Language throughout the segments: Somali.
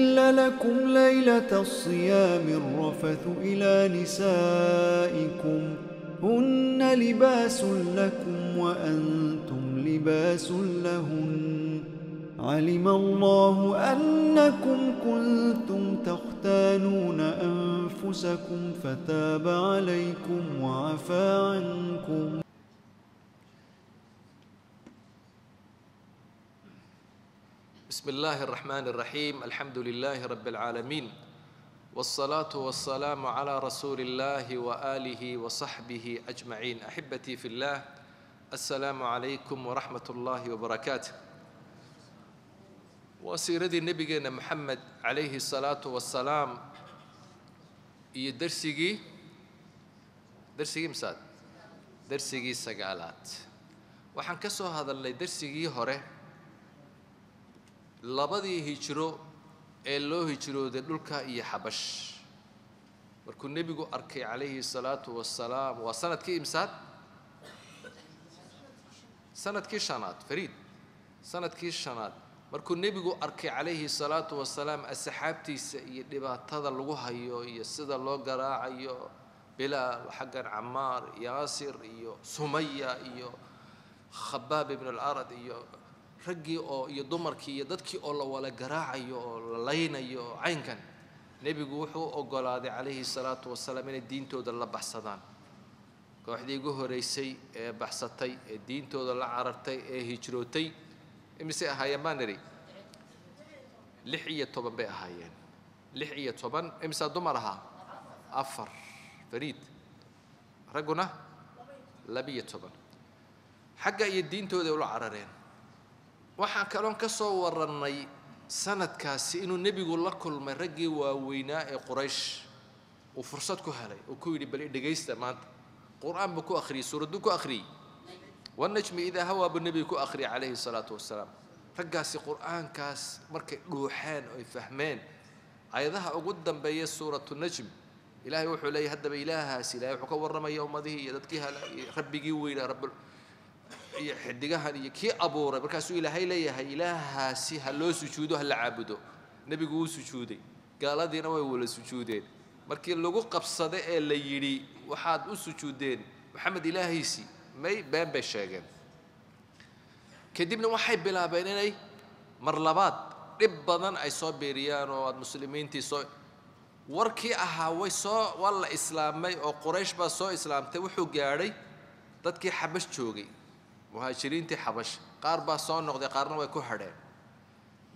أحل لكم ليلة الصيام الرفث إلى نسائكم هن لباس لكم وأنتم لباس لهن علم الله أنكم كنتم تختانون أنفسكم فتاب عليكم وعفى عنكم بسم الله الرحمن الرحيم الحمد لله رب العالمين والصلاة والسلام على رسول الله وآله وصحبه أجمعين أحبتي في الله السلام عليكم ورحمة الله وبركاته وسيردي نبينا محمد عليه الصلاة والسلام darsigii misaad darsigii sagaalaad waxaan ka soo hadalnay darsigii hore. Labadii hijro ee loo hijrooday dhulka iyo xabash. Markuu nebigu arkay calayhi salaatu wasalaam waa sannadkii imsaad? Sanadkii shanaad fariid. Sanadkii shanaad. Markuu nebigu arkay calayhi salaatu wasalaam asxaabtiisa iyo dhibaatada lagu hayo iyo sida loo garaacayo bilaal xaggan camaar yaasir iyo sumaya iyo khabaab ibn alarad iyo raggii oo iyo dumarkii iyo dadkii oo la wala garaacayo oo la laynayo caynkan nebigu wuxuu ogolaaday calayhi salaatu wasalaam inay diintooda la baxsadaan. Kooxdii ugu horeysay ee baxsatay ee diintooda la carartay ee hijrootay imise ahaayeen baan idhi lix iyo toban bay ahaayeen. Lix iyo toban imisaa dumar ahaa afar fariid ragguna labiyo toban. Xagga iyo diintooday ula carareen waxaan kaloon ka soo warannay sanadkaasi inuu nebigu la kulmay raggii waaweynaa ee quraysh. Uu fursad ku helay uu ku yidhi bali dhegaysta maanta qur'aan buu ku akhriyey suuradduu ku akhriyey. Wanajmi idaa hawaa buu nebigu ku akhriyay calayhi salaatu wasalaam raggaasi qur'aankaas markay dhuuxeen oy fahmeen ayadaha ugu dambeeya suuratu najm ilaahay wuxuu leeyahy haddaba ilaahaas ilahay wuxuu ka warramaya ummadihii iyo dadkii rabbigii weynaa rabb iyo xidigahan iyo kii abuuray. Markaasuu ilaahay leeyahay ilaahaasi ha loo sujuudo ha la caabudo. Nebigu wuu sujuuday. Gaaladiina way wala sujuudeen. Markii lagu qabsada ee la yidhi waxaad u sujuudeen maxamed ilaahiisii may been bay sheegeen. Kadibna waxay bilaabeen inay mar labaad dhib badan ay soo beeriyaan oo aad muslimiintii soo warkii ahaa way soo waa la islaamay oo quraysh baa soo islaamtay. Wuxuu gaadhay dadkii xabash joogay muhaajiriintii xabash. Qaar baa soo noqday qaarna way ku hadheen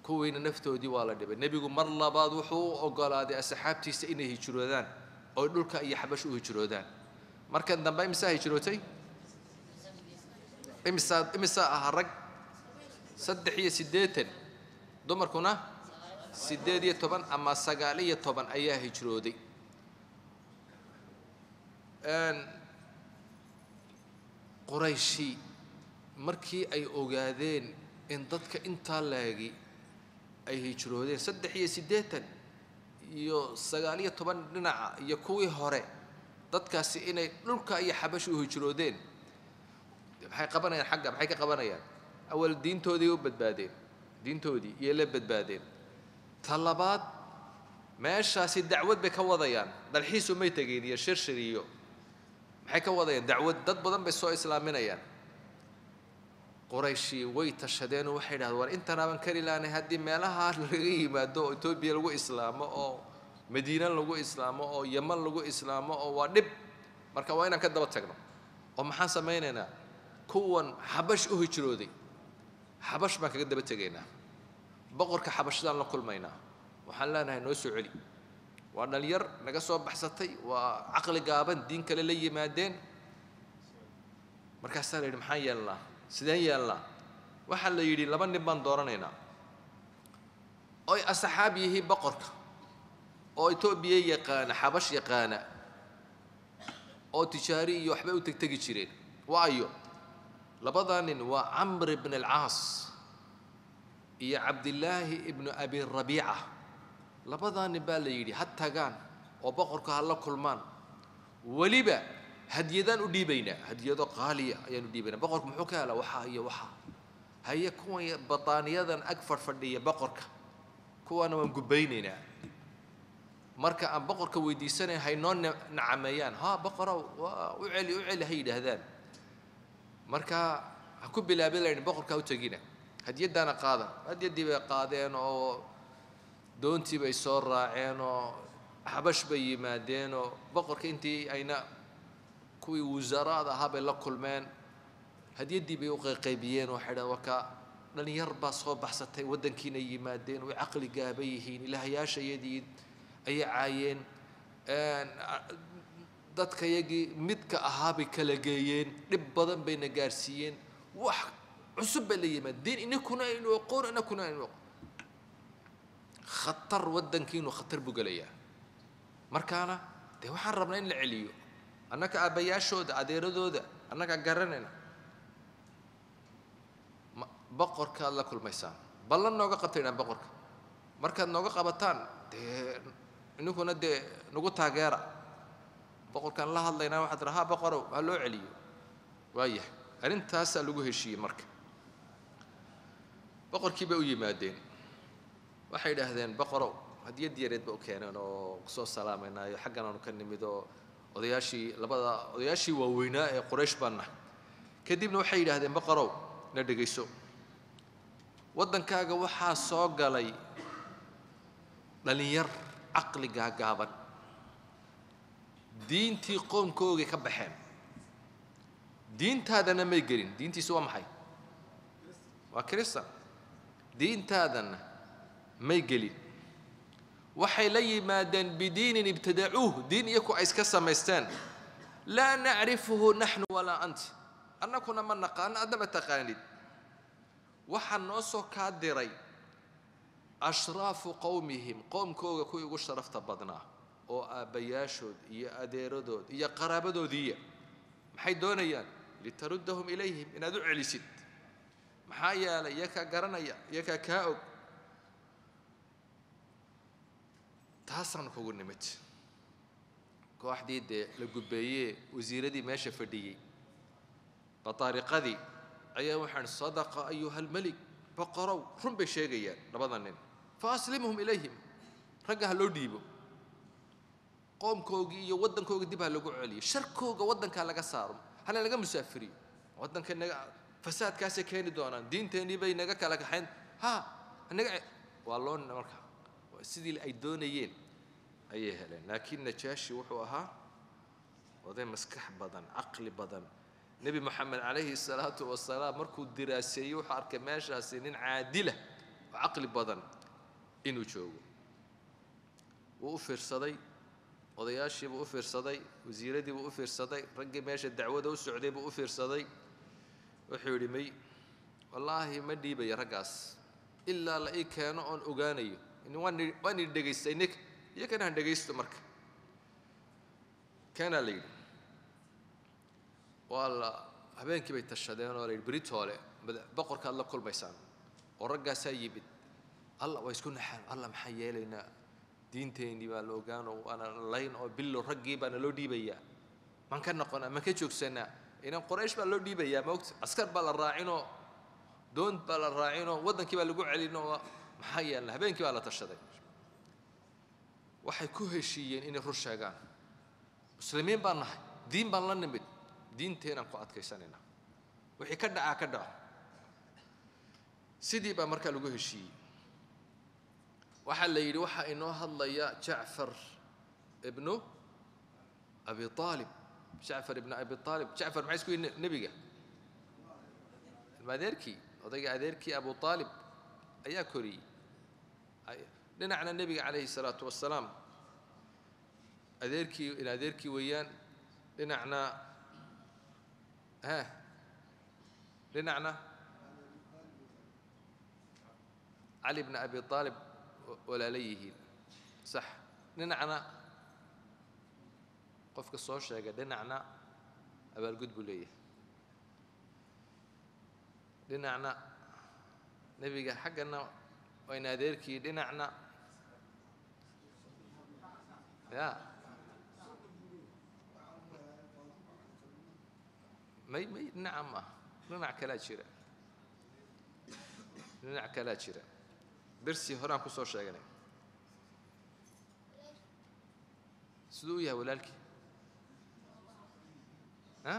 kuwiina naftoodii waa la dhibay. Nebigu mar labaad wuxuu u ogolaaday asxaabtiisa inay hijroodaan oy dhulka iyo xabash u hijroodaan. Markan dambe imisaa hijrootay? Imisaa imisaa ahaa rag? Saddex iyo siddeetan. Dumarkuna siddeed iyo toban ama sagaal iyo toban ayaa hijrooday. Qurayshi markii ay ogaadeen in dadka intaa laagi ay hijroodeen saddex iyo siddeetan iyo sagaal iyo toban dhinaca iyo kuwii hore dadkaasi inay dhulka iyo xabash hijroodeen. Maxay qabanayaan xagga? Maxay ka qabanayaan? Awal diintoodii u badbaadeen. Diintoodii iyo la badbaadeen. Ta labaad meeshaasi dacwad bay ka wadayaan. Dalxiisu may tegeen iyo shirshir iyo. Maxay ka wadayaan? Dacwad dad badan bay soo islaaminayaan qurayshii way tashadeenoo waxay idhahdeen war intanaaban kari lahanay haddii meelaha laga yimaado oo etoobiya lagu islaamo oo madiina lagu islaamo oo yeman lagu islaamo oo waa dhib. Marka waa inaan ka daba tagno oo maxaan samaynaynaa? Kuwan xabash u hijrooday. Xabash baan kaga daba tegaynaa. Boqorka xabashadaan la kulmaynaa. Waxaan leenahay noo soo celi. Waa dhalinyar naga soo baxsatay waa caqli gaaban diin kale la yimaadeen. Markaasaa la yidhi maxaan yeelnaa sideen yeelnaa waxaa la yidhi laba nin baan dooranaynaa. Oy asxaab yihiin boqorka. Oo etoobiya yaqaana xabash yaqaana. Oo tijaari iyo waxbay u tegtegi jireen. Waayo labadaa nin waa camr ibn alcaas iyo cabdillaahi ibnu abi rabiica. Labadaa nin baa la yidhi ha tagaan oo boqorka ha la kulmaan. Weliba hadyadaan u dhiibaynaa hadyado qaaliya ayaan u dhiibaynaa boqorku muxuu ka helaa waxaa iyo waxaa haye kuwan bataaniyadan ag fadhfadhiya boqorka. Kuwaana waan gubaynaynaa marka aan boqorka weydiisanayn haynoo nacameeyaan ha boqorow u celi u celi ha yidhaahdaan. Marka ha ku bilaabi layn boqorka u tegina. Hadiyaddaana qaadan. Hadiyaddii bay qaadeen oo doontii bay soo raaceen oo xabash bay yimaadeen oo boqorka intii ayna kuwii wasaaraada ahaa bay la kulmeen. Hadiyaddii bay u qayqaybiyeen waxay dhahen waka dhalinyar baa soo baxsatay waddankiina yimaadeen way caqli gaaban yihiin ilaahayaashayadii ayay caayeen. Dadka yagii midka ahaa bay kala geeyeen dhib badan bayna gaarsiiyeen. Wax cusub bay la yimaadeen. Inakuna aynu aqoon inakuna aynu aqoon khatar waddankiinu khatar buu gelayaa markaana dee waxaan rabnaa in la celiyo annaka aabbayaashooda adeeradooda annagaa garanayna boqorkaad la kulmaysaan ballan nooga qabtaynaa boqorka markaad nooga qabataan dee ininkuna dee nagu taageera boqorkaan la hadlaynaa waxaad tiraa ha boqorow ha loo celiyo waayahay arrintaasaa lagu heshiiyey marka boqorkii bay u yimaadeen waxay idhaahdeen boqorow hadiyad yareed ba u keeneen oo kusoo salaamaynayo xaggan aanu ka nimid oo odayaashii labada odayaashii waaweynaa ee quraysh baan nahay kadibna waxay yidhaahdeen boqorow na dhegayso. Waddankaaga waxaa soo galay dhalinyar caqligaa gaaban. Diintii qoomkoogay ka baxeen. Diintaadana may gelin. Diintiisu waa maxay? Waa kristan diintaadana may gelin waxay la yimaadeen bidiinin ibtadacuuh diin iyaku ay iska samaysteen. Laa nacrifuhu naxnu walaa ant. Annakuna ma naqaano adnama taqaanid. Waxaa noo soo kaa diray ashraafu qowmihim qoomkooga kuwii ugu sharafta badnaa oo aabbayaashood iyo adeeradood iyo qaraabadoodiiya maxay doonayaan? Litaruddahum ilayhim inaad u celisid. Maxaa yeelay iyakaa garanaya iyakaa kaa og taasaan kugu nimid. Kooxdii dee la gubbeeyee wasiiradii meesha fadhiyey bataariqadii ayaa waxaan sadaqa ayuha almelik boqorow run bay sheegayaan labada nin. Fa aslimhum ilayhim ragga ha loo dhiibo. Qoomkoogii iyo waddankoogii dib ha lagu celiyo sharkooga waddankaa laga saaro hana laga musaafiriyo. Waddanka naga fasaadkaasay keeni doonaan diinteennii bay naga kala kaxayn ha naga waa loo marka sidii ay doonayeen ayay heleen. Laakiin najaashi wuxuu ahaa oday maskax badan caqli badan. Nebi moxamed calayhi salaatu wasalaam markuu diraaseeyey wuxuu arkay meeshaasi nin caadilah oo caqli badan inuu joogo. Wuu u fiirsaday odayaashiibuu u fiirsaday wasiiradiibuu u fiirsaday raggii meesha dacwada u socday buu u fiirsaday. Wuxuu yidhi may wallaahi ma dhiibaya raggaas ilaa la ii keeno oon ogaanayo waan idin dhegaystay nik iyo kana han dhegaysto marka kanaa la yidhi waa la habeenkii bay tashadeen oo la yidhi beritoole boqorkaad la kulmaysaan oo raggaasaa yimid alla waa isku naxaan alla maxaan yeelaynaa diinteennii baa la ogaano waana layn oo billow raggii baana loo dhiibayaa maan ka noqonaa maan ka joogsanaa inan qoraysh baa loo dhiibayaa maogta askar baa la raacinoo doon baa la raacinoo waddankii baa lagu celinoo maxaa yeelna habeenkii baa la tashaday. Waxay ku heshiiyeen inay rur sheegaan. Muslimiin baan nahay diin baan la nimid. Diinteenaan ku adkaysanayna. Wixii ka dhacaa ka dhaco. Sidii baa markaa lagu heshiiyey. Waxaa la yidhi waxaa inoo hadlaya jacfar ibnu abi aalib jacfar ibnu abi aalib jacfar maxay isku yihiin nebiga? Ilma odayga adeerkii abu aalib ayaa koriyey dhinacna nebiga calayhi salaatu wasalaam. Adeerkii in adeerkii weeyaan dhinacna ha? Dhinacna? Cali bna abi aalib walaala yihiin. Sax. Dhinacna? Qofka soo sheega dhinacna? Abaalgud buu leeyahay. Dhinacna? Nebiga xaggana wayna adeerkii dhinacna. Ya. May may dhinaca maaha dhinac kalaa jira. Dhinac kalaa jira. Darsi horaan ku soo sheeganay siduu u yahay walaalkii? A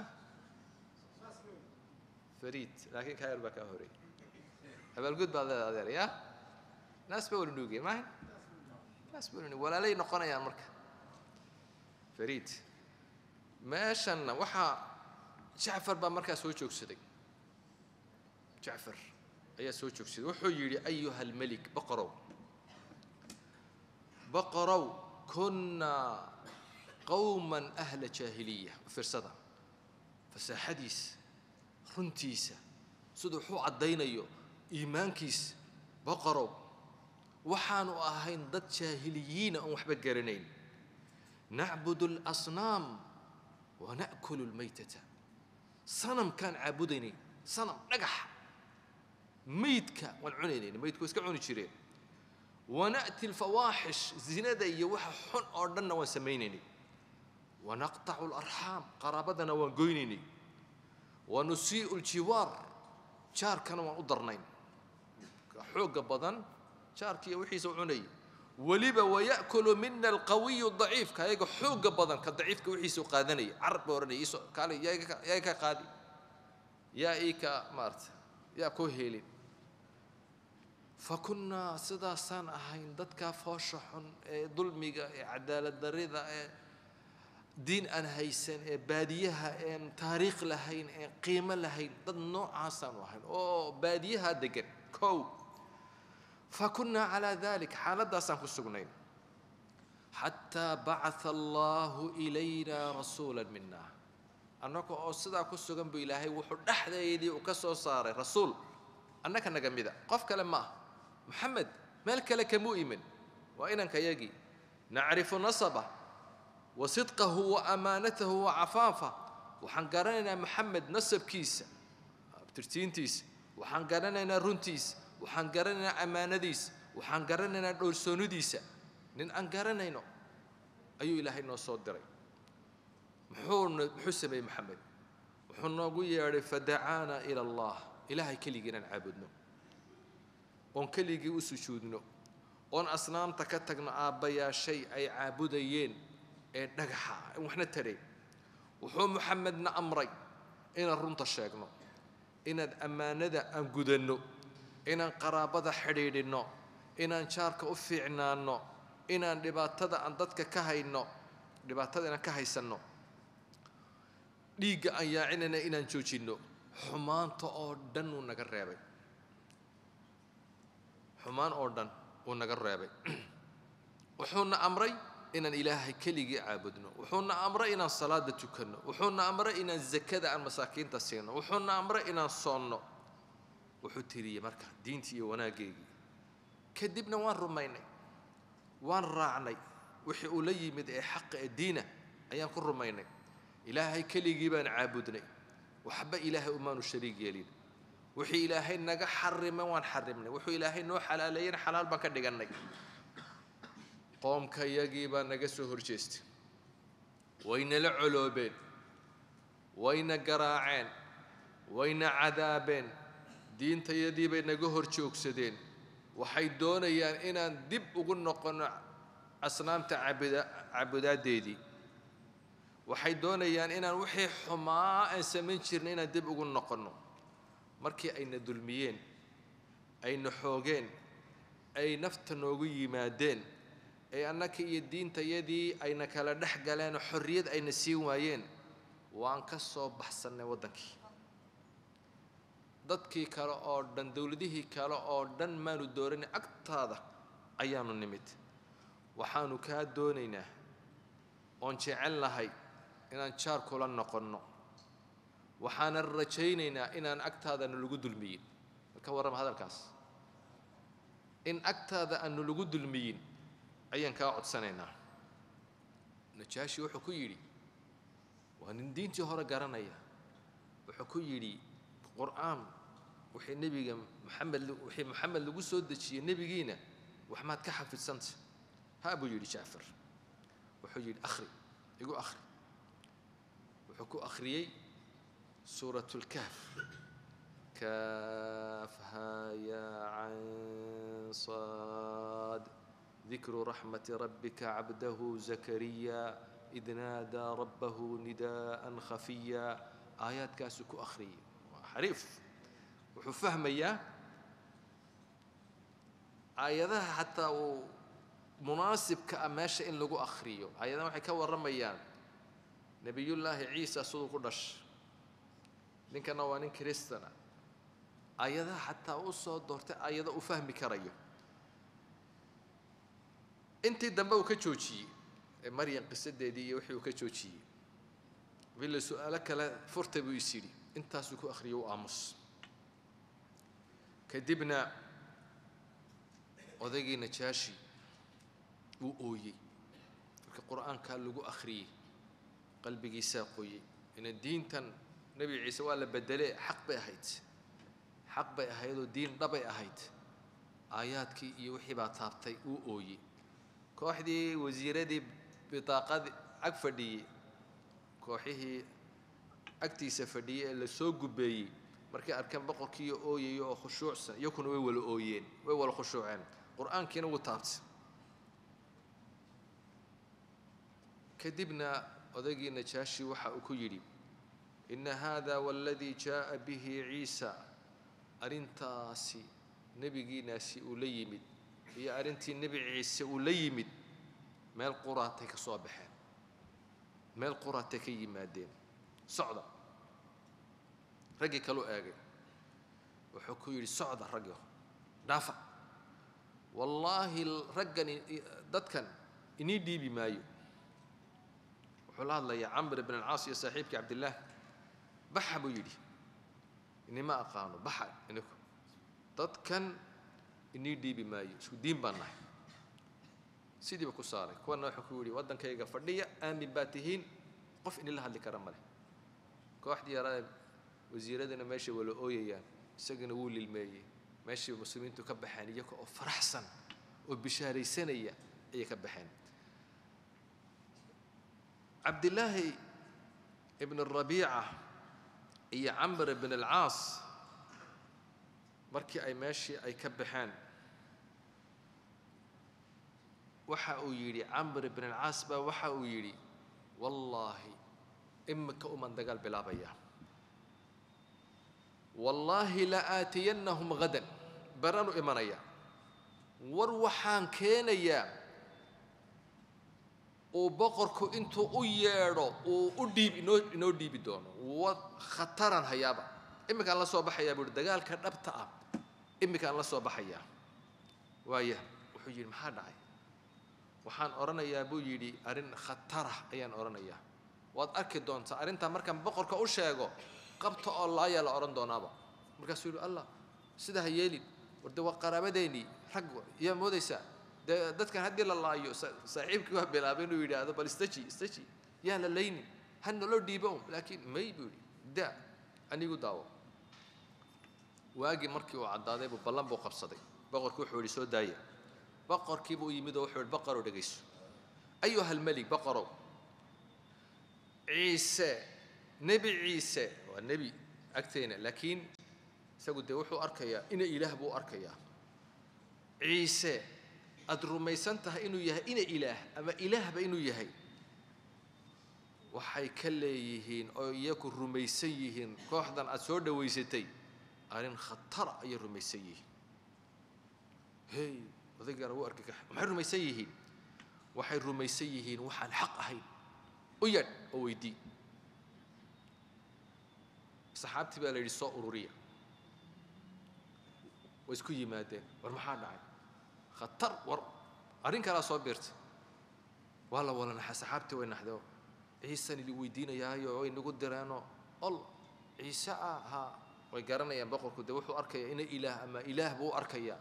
fariid. Laakiin kaa yar baa kaa horey abaalgud baad leeda adeer ya ناس بيقولوا دوقي ما هي؟ ناس بيقولوا ولا لي نقرا يا مركه فريد ماشي وحا جعفر با مركه سو جوجسدي جعفر اي سو جوجسدي وحو يري أيها الملك بقرو. بقرو كنا قوما أهل جاهلية. فرسدا حديث رنتيسه سدو حو عدينيو. إيمانكيس بقرو. وحانو أهين ضد شاهليين أو حب الجرنين نعبد الأصنام ونأكل الميتة. صنم كان عبدني صنم نجح ميتك والعنين ميتك وسكعون شرير ونأتي الفواحش زندي وححن أردنا وسمينني ونقطع الأرحام قرابتنا وجينني ونسيء الجوار شار كان وأضرنين حوق بدن jaarkiiyo wixiisa u weliba waya'kulu mina alqawiyu daciifka ayaga xoogga badan ka daciifka wixiisa u qaadanaya carab baa odhanaya iso kaale yaa iga qaadi yaa ii ka maarata yaa kuu heelin fakunnaa sidaasaan ahayn dadkaa foosha xun ee dulmiga ee cadaalad darrida ee diin aan haysan ee baadiyaha een taariikh lahayn ee qiimo lahayn dad noocaasaanu ahayn. Oo baadiyaha degan kow فكنا على ذلك. حالة داسان كسوغنين حتى بعث الله إلينا رسولا منا. أنك أصدع كسوغن بإلهي وحر أحد يدي وكسو صاري. رسول أنك نقم ذا. قفك محمد ملك لك مؤمن؟ وإنك يجي؟ نعرف نصبه. وصدقه وأمانته وعفافه. وحنقرننا محمد نصب كيس. بترتين تيس. وحنقرننا waxaan garanaynaa ammaanadiisa waxaan garanaynaa dhowrsoonidiisa. Nin aan garanayno ayuu ilaahay noo soo diray. Muxuu sameeyey moxamed wuxuu noogu yeedhay fadacaana ila allah. Ilaahay keligii inaan caabudno. Oon keligii u sujuudno. Oon asnaamta ka tagno aabbayaashay ay caabudayeen ee dhagaxa aan waxna tarayn wuxuu moxamedna amray inaan runta sheegno. Inaan ammaanada aan gudanno inaan qaraabada xidhiidhinno inaan jaarka u fiicnaanno inaan dhibaatada aan dadka ka hayno dhibaatada inaan ka haysanno. Dhiigga aan yaacinayna inaan joojinno. Xumaanta oo dhan uu naga reebay. Xumaan oo dhan uu naga reebay. Wuxuuna amray inaan ilaahay keligii caabudno. Wuxuuna amray inaan salaada tukanno. Wuxuuna amray inaan zakada aan masaakiinta siino. Wuxuuna amray inaan soonno wuxuu tiriyey marka diintii iyo wanaaggeygii kadibna waan rumaynay waan raacnay. Wixii uu la yimid ee xaqa ee diina ayaan ku rumaynay. Ilaahay keligii baan caabudnay. Waxba ilaahay umaanu shariig yeelin. Wixii ilaahay naga xarimay waan xarimnay wuxuu ilaahay noo xalaaleeyena xalaal baan ka dhigannay. Qoomkayagii baa naga soo horjeestay. Waynala coloobeen. Wayna garaaceen. Wayna cadaabeen diintayadii bay naga hor joogsadeen. Waxay doonayaan inaan dib ugu noqonno asnaamta cabuda cabudaaddeedii. Waxay doonayaan inaan wixii xumaa aan samayn jirnay inaan dib ugu noqonno markii ayna dulmiyeen ayna xoogeen ay nafta noogu yimaadeen ee annaka iyo diintayadii ayna kala dhex galeenoo xorriyad ayna siin waayeen waan ka soo baxsannay waddankii dadkii kale oo dhan dowladihii kale oo dhan maanu dooranay agtaada ayaanu nimid. Waxaanu kaa doonaynaa oon jecel lahay inaan jaar kula noqonno. Waxaanan rajaynaynaa inaan agtaadana lagu dulmiyin. Ka warrama hadalkaas? In agtaada aanu lagu dulmiyin ayaan kaa codsanaynaa. Najaashi wuxuu ku yidhi waa nin diintii hore garanaya. Wuxuu ku yidhi qur'aan wixii nebiga maxamed wixii maxamed lagu soo dejiyey nebigiina wax maad ka xafidsanta. Ha buu yidhi jaafar. Wuxuu yidhi akhri igu akhri. Wuxuu ku akhriyey suurat lkahf kaafha yaa cayn dikru raxmati rabbika cabdahu zakariya id naadaa rabbahu nidaa'an khafiya. Aayaadkaasuu ku akhriyey. Waa xariif wuxuu fahmayaa aayadaha xataa uu munaasibka ah meesha in lagu akhriyo. Aayadahan waxay ka warramayaan nebiyullaahi ciisa siduu ku dhashay ninkana waa nin kiristana. Aayadaha xataa u soo doortay aayado uu fahmi karayo. Intii dambe uu ka joojiyey ee maryan qisadeedii iyo wixii uu ka joojiyey wille su'aalo kale furta buu is yidhi intaasuu ku akhriyo u aamus kadibna odaygii najaashi wuu ooyey. Marka qur'aankaa lagu akhriyey qalbigiisaa qoyey. Ina diintan nebi ciise waa la bedelee xaq bay ahayd. Xaq bay ahaydoo diin dhabay ahayd. Aayaadkii iyo wixii baa taabtay wuu ooyey. Kooxdii wasiiradii bidaaqadii ag fadhiyey. Kooxihii agtiisa fadhiyey ee la soo gubeeyey markay arkeen boqorkiiyo ooyayo oo khushuucsan iyakuna way wala ooyeen way wala khushuuceen. Qur'aankiina wuu taabtay. Kadibna odaygii najaashi waxa uu ku yidhi ina hada waladii jaaءa bihi ciisa. Arrintaasi nebigiinaasi uu la yimid iyo arrintii nebi ciise uu la yimid meel quraatay ka soo baxeen meel quraatay ka yimaadeen. Socda raggii kaluu eegay. Wuxuu ku yidhi socda raggi dhaafa wallaahi raggan dadkan inii dhiibi maayo. Wuxuu la hadlayaa camr bn alcaas iyo saaxiibkii cabdillaah baxa buu yidhi. Inima aqaano baxa ininku dadkan inii dhiibi maayo isku diin baan nahay. Sidiiba ku saaray. Kuwana wuxuu ku yidhi waddankayga fadhiya aamin baa tihiin qof inila hadli kara male kooxdii yaraa wasiiradana meeshay wala ooyayaan isagana wuu lilmeeyey. Meeshii muslimiintu ka baxeen iyaga oo faraxsan oo bishaaraysanaya ayay ka baxeen. Cabdillaahi ibn rabiica iyo camr ibn alcaas markii ay meeshii ay ka baxeen waxa uu yidhi camr ibn alcaas baa waxa uu yidhi wallaahi imika uman dagaal bilaabaya wallaahi la aatiyannahum hadan baranu imanaya. War waxaan keenayaa uu boqorku intuu u yeedho uu u dhiib inoo dhiibi doono. Wa khataran hayaaba. Iminkaan la soo baxayaa buu uhi dagaalka dhabta ah. Iminkaan la soo baxayaa waaya wuxuu yidhi maxaa dhacay? Waxaan odhanayaa buu yidhi arrin khatara ayaan odhanayaa waad arki doontaa arrintaa markaan boqorka u sheego qabta oo laayaa la odhan doonaaba. Markaasuu yidhi allah sidaa ha yeelin. War de waa qaraabadeennii rag yaa moodaysaa dee dadkan haddii la laayo saaxiibkii waa bilaabay inuu yidhaahdo bal istaji istaji. Yaan la laynin. Ha naloo dhiibo laakiin may buu yidhi daa anigu daawo. Waagii markii uu caddaaday buu ballan buu qabsaday. Boqorkii wuxuu yidhi soo daaya boqorkii buu yimid oo wuxuu yidhi boqorow dhegayso. Ayuha almelik boqorow. Ciise nebi ciise waa nebi agteena laakiin isagu dee wuxuu arkayaa ina ilaah buu arkayaa. Ciise aada rumaysan tahay inuu yahay ina ilaah ama ilaahba inuu yahay? Waxay ka leeyihiin oo iyaku rumaysan yihiin kooxdan aada soo dhowaysatay arrin khatara ayay rumaysan yihiin. Hey odaygaana wuu arki kaxa maxay rumaysan yihiin? Waxay rumaysan yihiin waxaan xaq ahayn. U yadh oo weydii saxaabtii baa la yidhi soo ururiya. Way isku yimaadeen. War maxaa dhacay? Khatar war arrin kalaa soo biirtay waa la wala naxa saxaabtii way naxdeo ciisan ili weydiinayaayo way nagu direenoo ol ciise ah haa way garanayaan boqorku dee wuxuu arkayaa ina ilaah ama ilaah buu arkayaa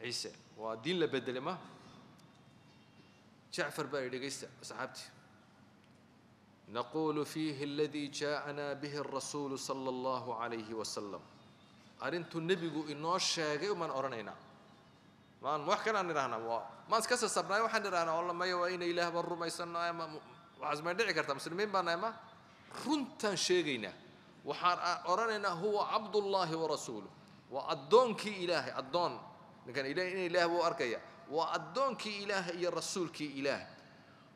ciise. Waa diin la bedelay ma? Jacfar baa yidhi dhegaysta saxaabtii نقول فيه الذي جاءنا به الرسول صلى الله عليه وسلم arintu nebigu inoo sheegay umaan oranaynaa maan wax kalaan idhahnaa waa maan iska sasabnaay waxaan idhahnaa olla maya waa ina ilaah baan rumaysannaay ama waxaas may dhici karta muslimiin baan nahay ma runtaan sheegaynaa waxaan oranaynaa huwa cabdullaahi wa rasuuluh waa addoonkii ilaahay addoon ninkan inay ilaah buu arkaya waa addoonkii ilaahay iyo rasuulkii ilaahay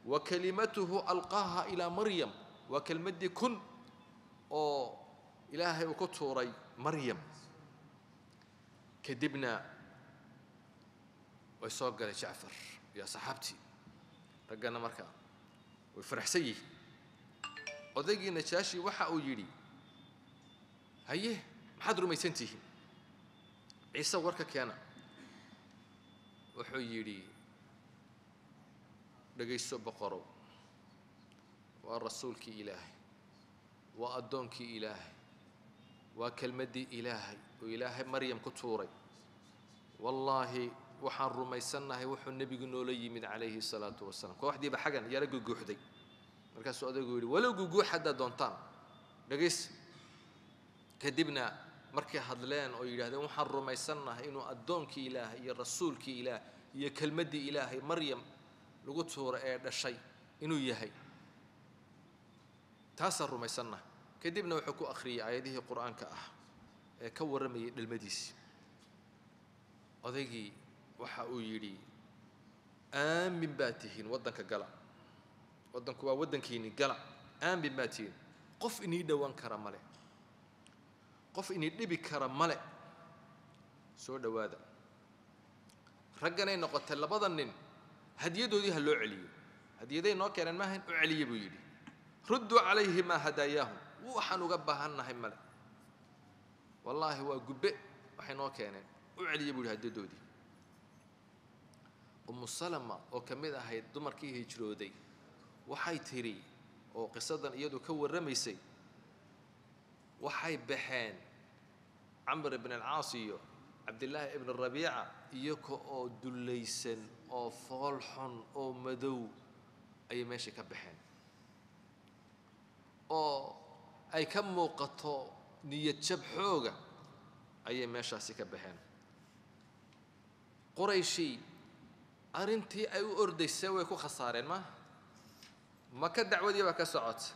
wa kelimatuhu alqaaha ilaa maryam. Waa kelmaddii kun oo ilaahay uu ku tuuray maryam. Kadibna way soo galay jacfar iyo asxaabtii raggana markaa way faraxsan yihiin. Odaygii najaashi waxa uu yidhi haye maxaad rumaysan tihiin ciise warka keena. Wuxuu yidhi dhegayso boqorow waa rasuulkii ilaahay. Waa addoonkii ilaahay. Waa kelmaddii ilaahay oo ilaahay maryam ku tuuray. Wallaahi waxaan rumaysannahay wuxuu nebigu noola yimid calayhi salaatu wasalaam. Kooxdiiba xaggan yara guguuxday. Markaasuu odaygu yidhi walow guguux haddaad doontaan. Dhegaysa kadibna markay hadleen oo yidhahdeen waxaan rumaysannahay inuu addoonkii ilaahay iyo rasuulkii ilaah iyo kelmaddii ilaahay maryam lagu tuura ee dhashay inuu yahay. Taasaan rumaysannahay kadibna wuxuu ku akhriyey aayadihii qur'aanka ah ee ka warramayay dhalmadiisii odaygii waxa uu yidhi aamin baa tihiin waddanka gala. Waddanku waa waddankiinni gala. Aamin baa tihiin. Qof inii dhowaan kara male qof inii dhibi kara male soo dhowaada. Ragganay noqotay labada nin hadiyadoodii ha loo celiyo. Hadiyaday noo keeneen maahayn u celiya buu yidhi. Rudduu calayhi hadaayaahum waxaan uga baahannahay male wallaahi waa gubbe waxay noo keeneen. U celiya buu yidhi hadiyadoodii umu salama oo ka mid ahayd dumarkii hijrooday waxay tidhi oo qisadan iyadu ka warramaysay waxay baxeen camr ibn alcaas iyo cabdillaahi ibn rabiica iyaga oo dullaysan oo fool xun oo madow ayay meeshai ka baxeen. Oo ay ka muuqato niyad jab xooga ayay meeshaasi ka baxeen. Qorayshii arrintii ay u ordaysay way ku khasaareen ma maka dacwadii baa ka socota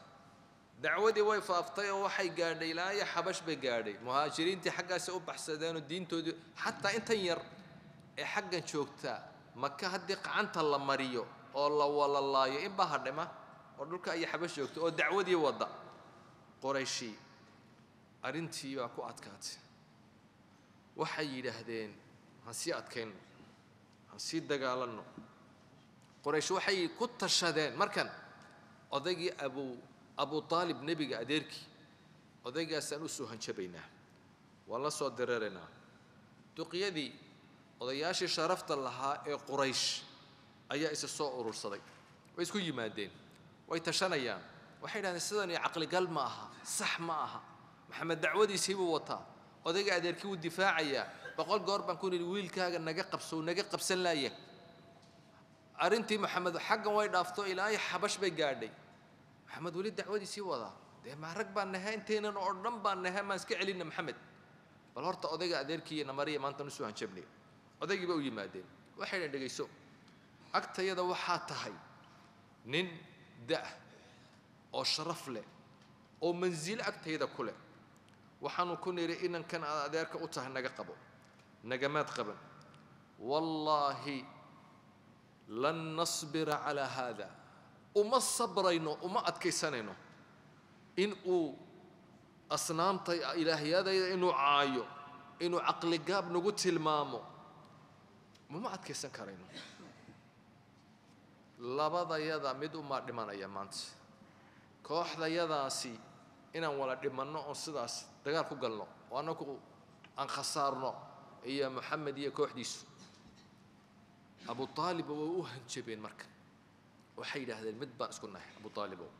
dacwadii way faaftay oo waxay gaadhay ilaa iyo xabash bay gaadhay. Muhaajiriintii xaggaasi u baxsadeenoo diintoodii xataa intan yar ee xaggan joogtaa maka haddii qacanta la mariyo oo la walalaayo inbaa hadhima oo dhulka iyo xabash joogta oo dacwadii wadda qorayshii arrintii baa ku adkaatay. Waxay yidhaahdeen han sii adkayno han sii dagaalanno. Qoraysh waxay ku tashadeen markan odaygii abu abu aalib nebiga adeerkii odaygaasaan u soo hanjabaynaa waan la soo direeraynaa duqyadii odayaashii sharafta lahaa ee quraysh ayaa isa soo urursaday. Way isku yimaadeen way tashanayaan waxay yidhahdeen sidani caqligal ma aha sax ma aha. Maxamed dacwadiisii buu wataa. Odayga adeerkii wuu difaacayaa boqol goor baan ku wiilkaaga naga qabso naga qabsan laaya arrintii maxamed xaggan way dhaafto ilaa xabash bay gaadhay. Maxamed weli dacwadiisii wadaa dee maa rag baan nahay? Intaynan oo dhan baan nahay? Maan iska celinna maxamed. Bal horta odayga adeerkii iyo namariya maanta nusoo hanjabnay odaygii ba u yimaadeen. Waxay dhan dhegayso agtayada waxaa tahay nin da' oo sharaf leh oo mansilo agtayada ku leh. Waxaanu ku nidhi inankan aad adeerka u tahay naga qabo nagamaad qaban. Wallaahi lan nasbira calaa haada. Uma sabrayno uma adkaysanayno in uu asnaamta ilaahyadayda inuu caayo inuu caqligaab nagu tilmaamo mama adkaysan karayno? Labadayada mid umaa dhimanaya maanta. Kooxdayadaasi inaan wala dhimanno oo sidaas dagaal ku galno oo annagu aan khasaarno iyo moxamed iyo kooxdiisu. Abu aaliba way u hanjabeen marka. Waxay yidhaahdeen mid baan isku nahay abu aalibow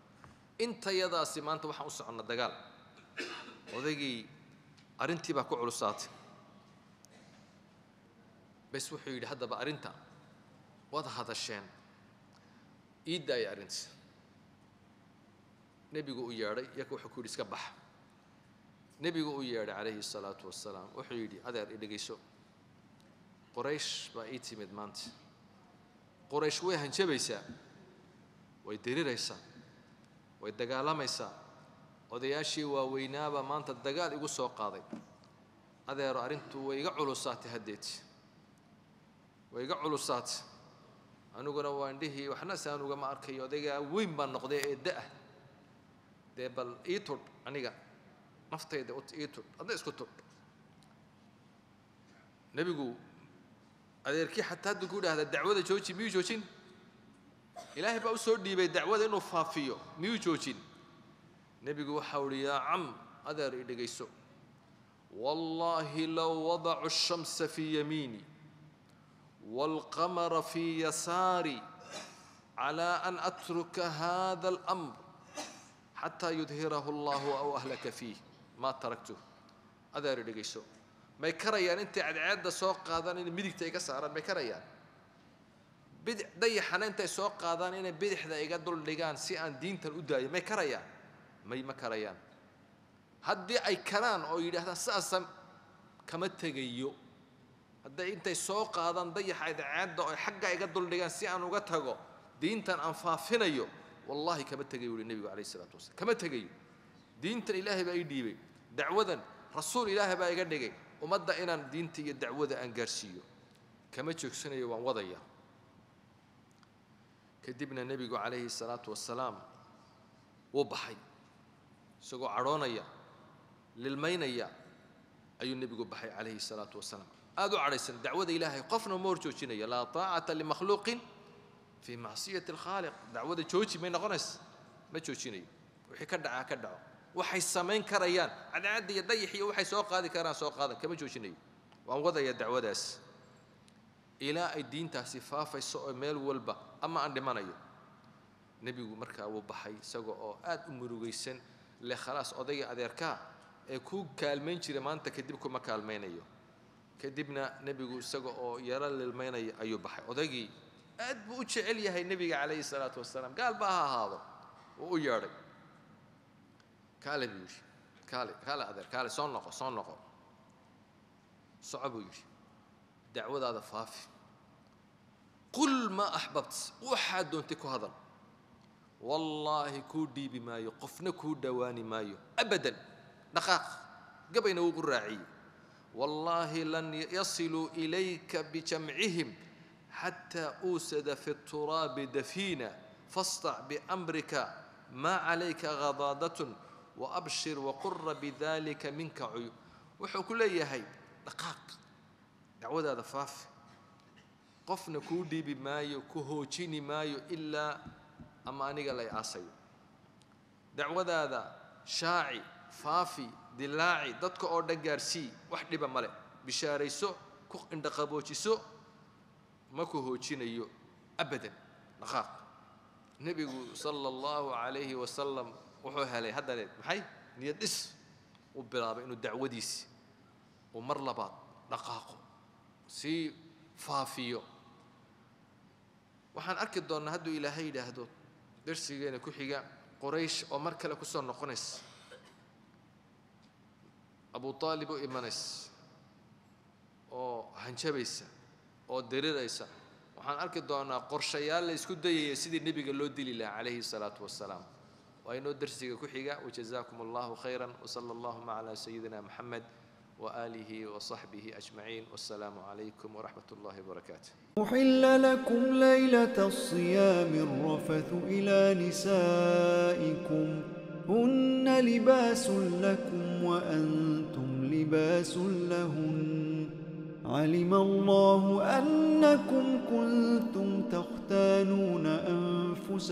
intayadaasi maanta waxaan u soconna dagaal. Odaygii arrintii baa ku culusaatay bes wuxuu yidhi haddaba arrinta waad hadasheen. Ii daaya arrinta. Nebigu u yeedhay yaka wuxuu ku yidhi iska baxa nebigu u yeedhay calayhi الsalaatu wasalaam wuxuu yidhi adeer i dhegayso. Qoraysh baa ii timid maanta. Qoraysh way hanjabaysaa way diriraysaa way dagaalamaysaa. Odayaashii waaweynaaba maanta dagaal igu soo qaaday. Adeero arrintu way iga culusaatay haddeed way iga culusaatay aniguna waa indhihii waxna saan ugama arkayo odaygaa weyn baan noqday ee da'ah dee bal ii tudh aniga naftayda ii tudh adna isku tudh nebigu adeerkii xataa hadduu ku idhaahda dacwada jooji miyuu joojin? Ilaahay baa u dhiibay dacwada inuu faafiyo miyuu joojin? Nebigu waxau uhi yaa cam adeer i dhegayso wallaahi low wadacu الshamsa fii yamiini والقمر في يساري على أن أترك هذا الأمر حتى يدهره الله أو أهلك فيه. ما تركته. هذا يريدكيسو ما يكريان أنت عدعاد سوق هذا إن ملك تيجا سارا ما يكريان بدع دي أنت سوق هذا إن بدح ذا يقدر لجان سي أن دين تلوداي ما يكريان ما يمكريان هدي أي كران أو يده هذا سأسم. كم تجيو؟ Hadday intay soo qaadaan dayaxa cadceedda oo xagga iga dul dhigaan si aan uga tago diintan aan faafinayo wallahi kama tegayo uhi nebigu calayh isalaatu wasalaam kama tegayo. Diintan ilaahay baa ii dhiibay. Dacwadan rasuul ilaahay baa iga dhigay. Ummadda inaan diinta iyo dacwada aan gaarsiiyo. Kama joogsanayo waan wadaya. Kadibna nebigu calayhi salaatu wasalaam wuu baxay. Isagoo cadhoonaya lilmaynaya ayuu nebigu baxay calayhi salaatu wasalaam aada u cadhaysan dacwada ilaahay qofna ma hor joojinaya laa taacata limakhluuqin fii macsiyati alkhaaliq. Dacwada jooji may noqonaysa ma joojinayo. Wixii ka dhacaa ka dhaco. Waxay samayn karayaan. Cadcadda iyo dayax iyo waxay soo qaadi karaan soo qaadan. Kama joojinayo. Waan wadaya dacwadaas. Ilaa ay diintaasi faafayso oo meel walba ama aan dhimanayo. Nebigu markaa wuu baxay isaga oo aad u murugaysan le khalaas odayga adeerkaa ee kuu kaalmayn jira maanta kadib kuma kaalmaynayo kadibna nebigu isaga oo yaro lilmaynaya ayuu baxay. Odaygii aad buu u jecel yahay nebiga calayhi salaatu wasalaam gaal ha ahaado. Wuu u yeedhay. Kaale buu yidhi. Kaale kaale adeer kaale soo noqo soo noqo. Soco buu yidhi. Dacwadaada faafi. Qul maa axbabt waxaad doontay ku hadal. Wallaahi kuu dhiibi maayo qofna kuu dhowaani maayo. Abadan. Dhaqaaq. Gabayna wuu ku raaciyey wallaahi lan yasiluu ilayka bijamcihim xataa uusada fi turaabi dafiina fastac biamrika maa calayka ghadaadatun waabshir waqura bidalika minka. Cuyu wuxuu ku leeyahay dhaqaaq dacwadaada faafi qofna kuu dhiibi maayo ku hoojini maayo ilaa ama aniga lay aasayo. Dacwadaada shaaci faafi dilaaci dadka oo dhan gaarsii wax dhiba male bishaarayso ku indhaqaboojiso ma ku hoojinayo abadan dhaqaaq. Nebigu sala allahu calayhi wasalam wuxuu helay haddaneed maxay? Niyad dhis uu bilaabay inuu dacwadiisi uu mar labaad dhaqaaqo sii faafiyo. Waxaan arki doonnaa hadduu ilaahay yidhaahdo darsigeena ku xiga qoraysh oo mar kale ku soo noqonaysa abu aalib u imanaysa oo hanjabaysa oo diriraysa waxaan arki doonnaa qorshayaal la isku dayaya sidii nebiga loo dili lahaa calayhi salaatu wasalaam waa inoo darsiga ku xiga wajazaakum allahu khayra wsala allahuma calaa sayidina moxamed وآله وصحبه أجمعين والسلام عليكم ورحمة الله وبركاته أحل لكم ليلة الصيام الرفث إلى نسائكم هن لباس لكم وأنتم لباس لهن. علم الله أنكم كنتم تختانون